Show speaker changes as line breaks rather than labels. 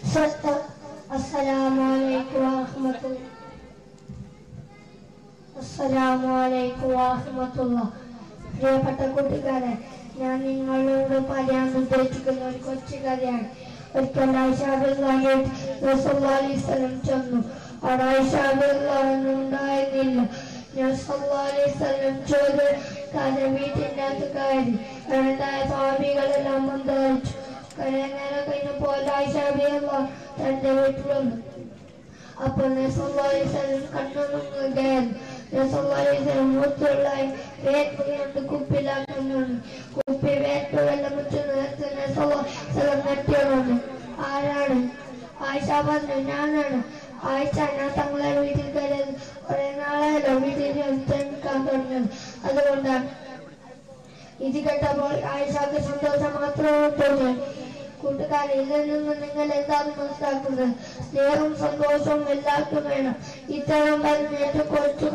സ്വസ്ഥ അസ്സലാമു അലൈക്കും വറഹ്മത്തുള്ളാഹി അസ്സലാമു അലൈക്കും വറഹ്മത്തുള്ളാഹി പ്രിയപ്പെട്ട കൂട്ടുകാരെ ഞാൻ നിങ്ങളോട് പറയാൻ ഉദ്ദേശിക്കുന്ന ഒരു കൊച്ചു കഥയാണ്. ഒരിക്കൽ ഐഷാബിസ്വലം ചെന്നു. അവിടെ ഐഷാബിണ്ടായിരുന്നില്ല ഞാൻ ചോദ്യം കഥ വീട്ടിന്റെ അകത്ത് കയറി ഉണ്ടായ സ്വാമികളെല്ലാം തന്റെ വീട്ടിൽ വന്നു അപ്പോൾ നസല്ലാസ്വലം കണ്ണൊന്നും കയറി നസല്ലാസ്വലം മൂത്തുള്ള വേറ്റുകൊണ്ട് കുപ്പിലാക്കുന്നുണ്ട് കുപ്പി വേപ്പ് വെള്ളം വെച്ച് നെറ്റിയുണ്ട് ആരാണ്? ആയിഷ പറഞ്ഞു ഞാനാണ്. ആയിഷ ഞാൻ തങ്ങളെ വീട്ടിൽ കയറിയത് കുറെ നാളായല്ലോ വീട്ടിൽ ജനിക്കാൻ തുടങ്ങിയത് അതുകൊണ്ടാണ്. ഇത് കേട്ടപ്പോൾ ആയിഷക്ക് സന്തോഷം മാത്രമേ തോന്നി കൂട്ടുകാരെ ഇതിൽ നിന്ന് നിങ്ങൾ എന്താണ് മനസ്സിലാക്കുന്നത് സ്നേഹവും സന്തോഷവും എല്ലാവർക്കും വേണം. ഇത്തരം പറഞ്ഞ ഏറ്റവും കുറച്ചു